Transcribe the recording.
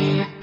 Yeah.